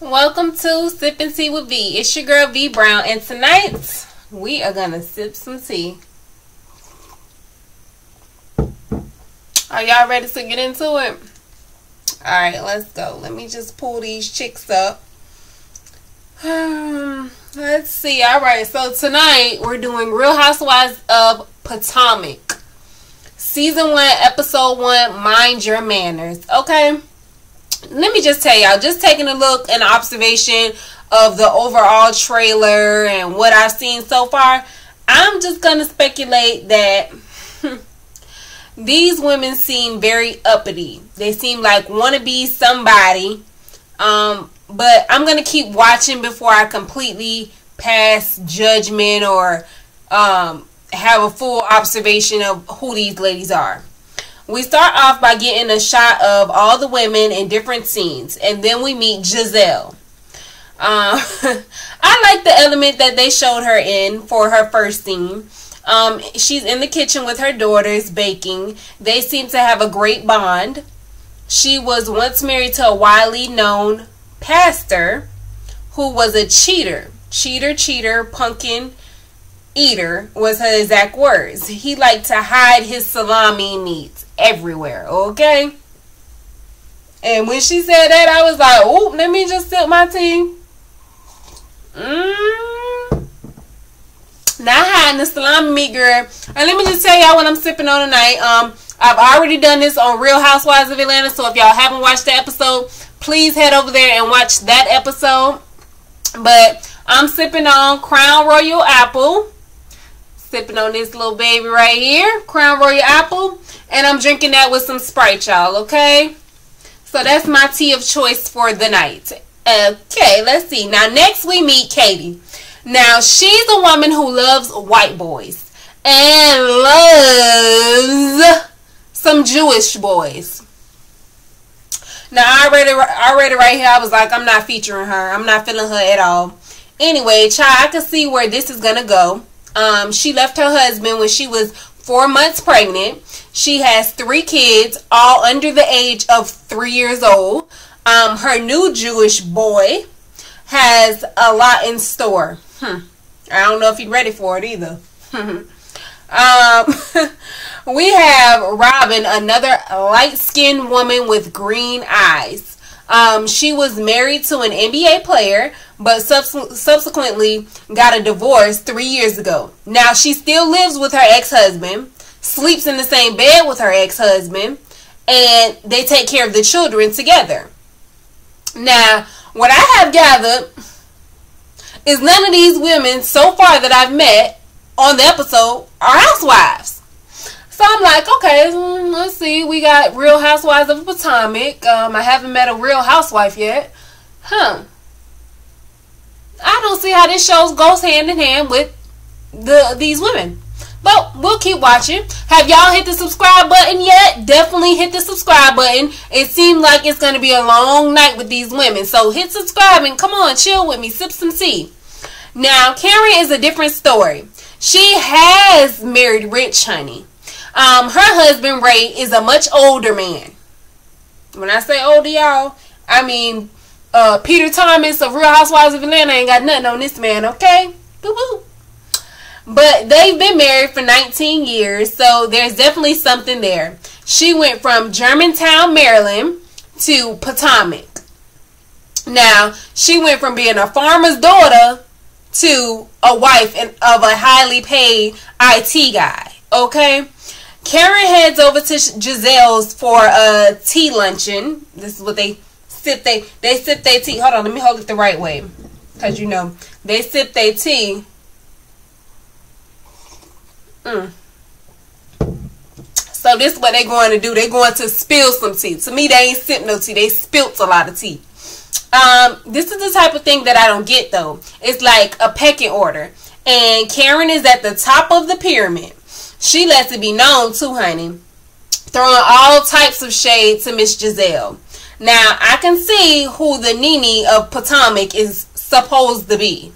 Welcome to Sipping Tea with V. It's your girl V Brown, and tonight we are gonna sip some tea. Are y'all ready to get into it? Alright, let's go. Let me just pull these chicks up. Um, let's see. Alright, so tonight we're doing Real Housewives of Potomac. Season 1, Episode 1, Mind Your Manners. Okay? Let me just tell y'all, just taking a look and observation of the overall trailer and what I've seen so far, I'm just going to speculate that these women seem very uppity. They seem like want to be somebody. Um, but I'm going to keep watching before I completely pass judgment or um, have a full observation of who these ladies are. We start off by getting a shot of all the women in different scenes, and then we meet Gizelle. Uh, I like the element that they showed her in for her first scene. Um, she's in the kitchen with her daughters baking. They seem to have a great bond. She was once married to a widely known pastor who was a cheater. Cheater, cheater, pumpkin eater was her exact words. He liked to hide his salami meats everywhere, okay? And when she said that, I was like, oh, let me just sip my tea. Mmm. Not hiding the salami meat, girl. And let me just tell y'all what I'm sipping on tonight. Um, I've already done this on Real Housewives of Atlanta, so if y'all haven't watched the episode, please head over there and watch that episode. But I'm sipping on Crown Royal Apple. Sipping on this little baby right here, Crown Royal Apple. And I'm drinking that with some Sprite, y'all, okay? So that's my tea of choice for the night. Okay, let's see. Now, next we meet Katie. Now, she's a woman who loves white boys and loves some Jewish boys. Now, I read it, I right here. I was like, I'm not featuring her. I'm not feeling her at all. Anyway, child, I can see where this is going to go. Um, she left her husband when she was four months pregnant. She has three kids, all under the age of three years old. Um, her new Jewish boy has a lot in store. Hmm. I don't know if you're ready for it either. um, we have Robyn, another light-skinned woman with green eyes. Um, she was married to an NBA player, but subs- subsequently got a divorce three years ago. Now she still lives with her ex-husband, sleeps in the same bed with her ex-husband, and they take care of the children together. Now, what I have gathered is none of these women so far that I've met on the episode are housewives. So I'm like, okay, mm, let's see. We got Real Housewives of Potomac. Um, I haven't met a real housewife yet. Huh. I don't see how this show goes hand in hand with the these women. But we'll keep watching. Have y'all hit the subscribe button yet? Definitely hit the subscribe button. It seemed like it's going to be a long night with these women. So hit subscribe and come on, chill with me. Sip some tea. Now, Karen is a different story. She has married rich, honey. Um, her husband Ray is a much older man. When I say older, y'all, I mean uh, Peter Thomas of Real Housewives of Atlanta ain't got nothing on this man, okay? Boo-boo. But they've been married for 19 years, so there's definitely something there. She went from Germantown, Maryland to Potomac. Now, she went from being a farmer's daughter to a wife and of a highly paid IT guy, okay? Karen heads over to Gizelle's for a tea luncheon. This is what they sip they they sip their tea. Hold on, let me hold it the right way. Cause you know they sip their tea. Mm. So this is what they're going to do. They're going to spill some tea. To me, they ain't sip no tea. They spilt a lot of tea. Um, this is the type of thing that I don't get though. It's like a pecking order. And Karen is at the top of the pyramid. She lets it be known too, honey. Throwing all types of shade to Miss Gizelle. Now, I can see who the NeNe of Potomac is supposed to be.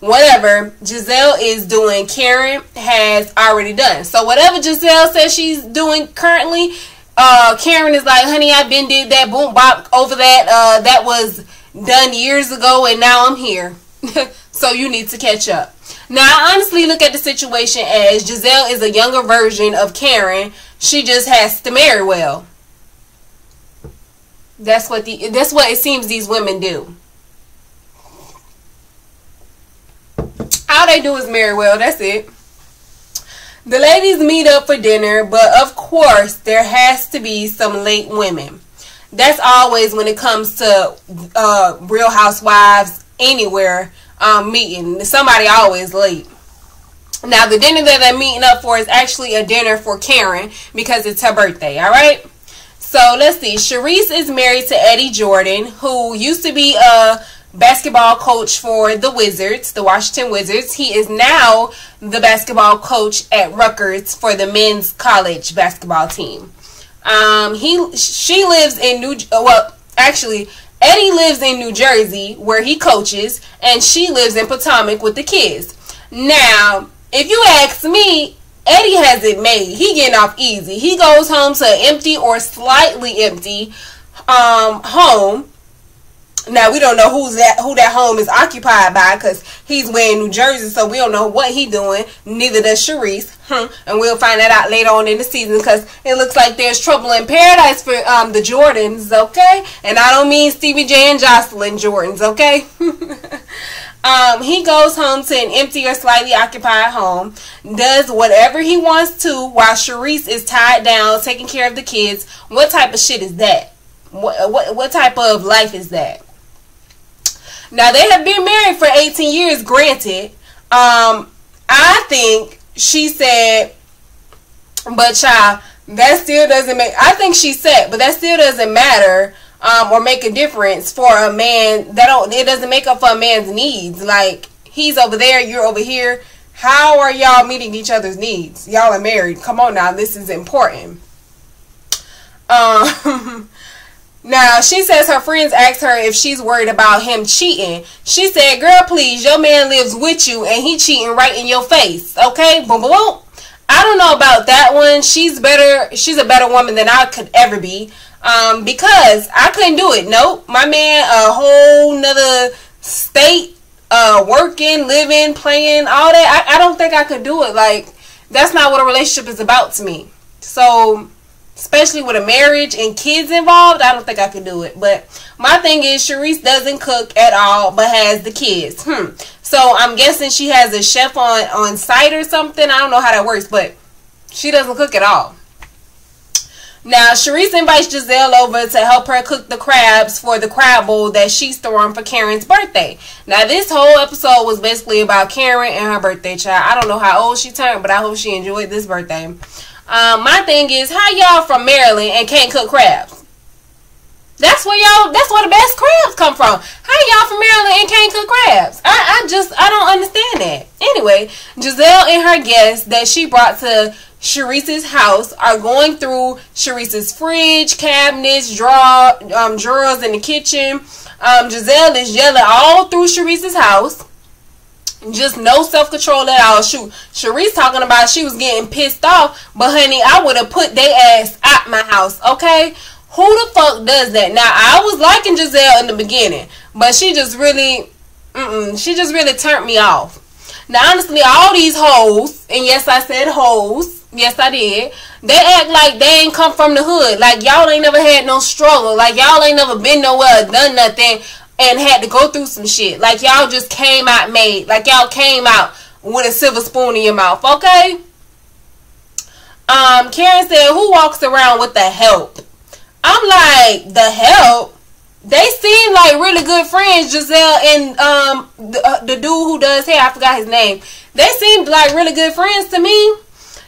Whatever Gizelle is doing, Karen has already done. So whatever Gizelle says she's doing currently, uh, Karen is like, honey, I've been did that boom bop over that. Uh, that was done years ago and now I'm here. so you need to catch up. Now, I honestly look at the situation as Gizelle is a younger version of Karen. She just has to marry well. That's what the that's what it seems these women do. All they do is marry well. That's it. The ladies meet up for dinner, but of course, there has to be some late women. That's always when it comes to uh, Real Housewives anywhere um, meeting. Somebody always late. Now, the dinner that they're meeting up for is actually a dinner for Karen because it's her birthday, all right? So let's see. Charrisse is married to Eddie Jordan, who used to be a basketball coach for the Wizards, the Washington Wizards. He is now the basketball coach at Rutgers for the men's college basketball team. Um, he she lives in New well, actually Eddie lives in New Jersey where he coaches, and she lives in Potomac with the kids. Now, if you ask me, Eddie has it made. He getting off easy. He goes home to an empty or slightly empty um, home now we don't know who's that who that home is occupied by because he's wearing New Jersey, so we don't know what he doing. Neither does Charrisse, hmm. and we'll find that out later on in the season because it looks like there's trouble in paradise for um, the Jordans, okay? And I don't mean Stevie J and Joseline Jordans, okay? Um, he goes home to an empty or slightly occupied home, does whatever he wants to while Charrisse is tied down, taking care of the kids. What type of shit is that? What, what, what type of life is that? Now they have been married for 18 years, granted. Um, I think she said, but child, that still doesn't make I think she said, but that still doesn't matter um, or make a difference for a man that don't it doesn't make up for a man's needs. Like he's over there, you're over here. How are y'all meeting each other's needs? Y'all are married. Come on now, this is important. Um Now, she says her friends asked her if she's worried about him cheating. She said, Girl, please, your man lives with you and he cheating right in your face. Okay? Boom, boom, boom. I don't know about that one. She's better. She's a better woman than I could ever be. Um, because I couldn't do it. Nope. My man, a whole nother state, uh, working, living, playing, all that. I, I don't think I could do it. Like, that's not what a relationship is about to me. So, especially with a marriage and kids involved, I don't think I could do it. But my thing is, Charrisse doesn't cook at all, but has the kids. Hmm. So I'm guessing she has a chef on on site or something. I don't know how that works, but she doesn't cook at all. Now, Charrisse invites Gizelle over to help her cook the crabs for the crab boil that she's throwing for Karen's birthday. Now, this whole episode was basically about Karen and her birthday child. I don't know how old she turned, but I hope she enjoyed this birthday. Um, my thing is, how y'all from Maryland and can't cook crabs? That's where y'all. That's where the best crabs come from. How y'all from Maryland and can't cook crabs? I, I just I don't understand that. Anyway, Gizelle and her guests that she brought to Charrisse's house are going through Charrisse's fridge, cabinets, drawer, um, drawers in the kitchen. Um, Gizelle is yelling all through Charrisse's house. Just no self control at all. Shoot, Charrisse talking about she was getting pissed off, but honey, I would have put their ass out my house, okay? Who the fuck does that? Now, I was liking Gizelle in the beginning, but she just really, she just really turned me off. Now, honestly, all these hoes, and yes, I said hoes, yes, I did, they act like they ain't come from the hood. Like, y'all ain't never had no struggle. Like, y'all ain't never been nowhere, done nothing and had to go through some shit. Like y'all just came out made. Like y'all came out with a silver spoon in your mouth. Okay. Um, Karen said, "Who walks around with the help?" I'm like, "The help." They seem like really good friends, Gizelle and um the, uh, the dude who does hair. I forgot his name. They seemed like really good friends to me.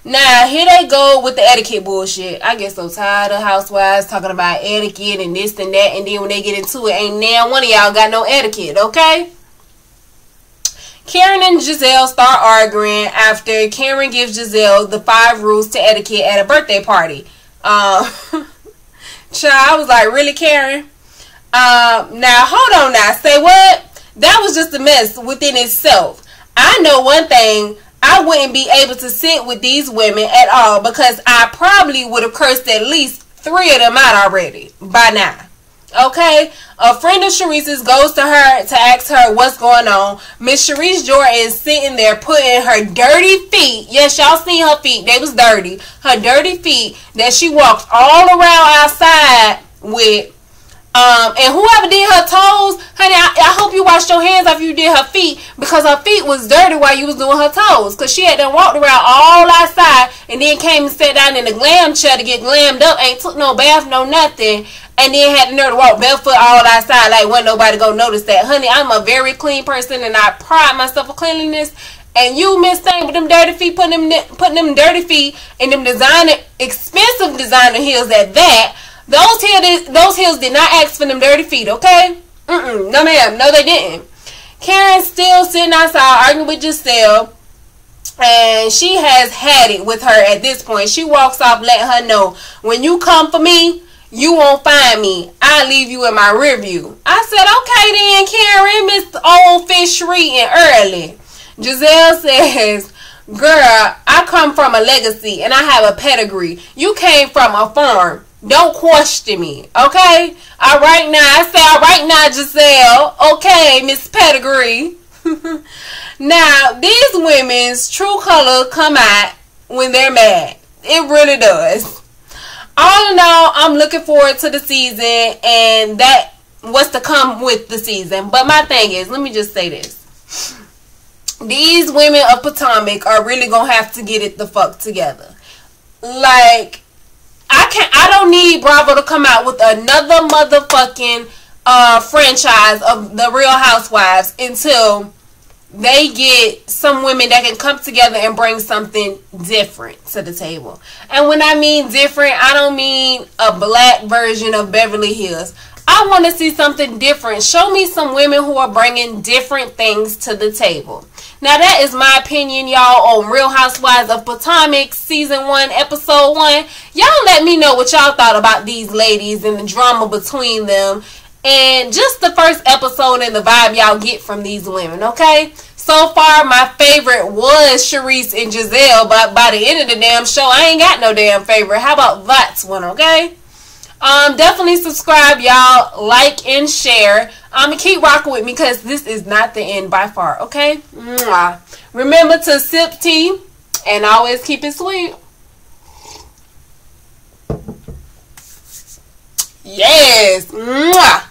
Now, here they go with the etiquette bullshit. I get so tired of housewives talking about etiquette and this and that, and then when they get into it, ain't now one of y'all got no etiquette, okay? Karen and Gizelle start arguing after Karen gives Gizelle the five rules to etiquette at a birthday party. Um, child, I was like, really, Karen? Um, now, hold on now. Say what? That was just a mess within itself. I know one thing I wouldn't be able to sit with these women at all because I probably would have cursed at least three of them out already by now. Okay, a friend of Charrisse's goes to her to ask her what's going on. Miss Charrisse Jordan is sitting there putting her dirty feet. Yes, y'all seen her feet; they was dirty. Her dirty feet that she walked all around outside with um, and whoever did her toes, honey, I, I, hope you washed your hands after you did her feet because her feet was dirty while you was doing her toes. Cause she had done walked around all outside and then came and sat down in the glam chair to get glammed up. Ain't took no bath, no nothing. And then had the nerve to walk barefoot all outside like wasn't nobody gonna notice that. Honey, I'm a very clean person and I pride myself for cleanliness. And you miss thing with them dirty feet, putting them putting them dirty feet and them designer expensive designer heels at that those heels, those heels did not ask for them dirty feet, okay? Mm-mm. No, ma'am. No, they didn't. Karen's still sitting outside arguing with Gizelle. And she has had it with her at this point. She walks off, let her know, when you come for me, you won't find me. I'll leave you in my rear view. I said, okay then, Karen, Mr. Old Fish reading early. Gizelle says, girl, I come from a legacy and I have a pedigree. You came from a farm. Don't question me, okay? All right now, I say all right now, Gizelle. Okay, Miss Pedigree. now, these women's true color come out when they're mad. It really does. All in all, I'm looking forward to the season and that what's to come with the season. But my thing is, let me just say this. These women of Potomac are really gonna have to get it the fuck together. Like I can't. I don't need Bravo to come out with another motherfucking uh, franchise of the Real Housewives until they get some women that can come together and bring something different to the table. And when I mean different, I don't mean a black version of Beverly Hills. I want to see something different. Show me some women who are bringing different things to the table. Now that is my opinion, y'all, on Real Housewives of Potomac season one, episode one. Y'all let me know what y'all thought about these ladies and the drama between them. And just the first episode and the vibe y'all get from these women, okay? So far, my favorite was Charrisse and Gizelle, but by the end of the damn show, I ain't got no damn favorite. How about that's one, okay? Um, definitely subscribe, y'all. Like and share. Um, keep rocking with me because this is not the end by far. Okay. Mwah. Remember to sip tea and always keep it sweet. Yes. Mwah.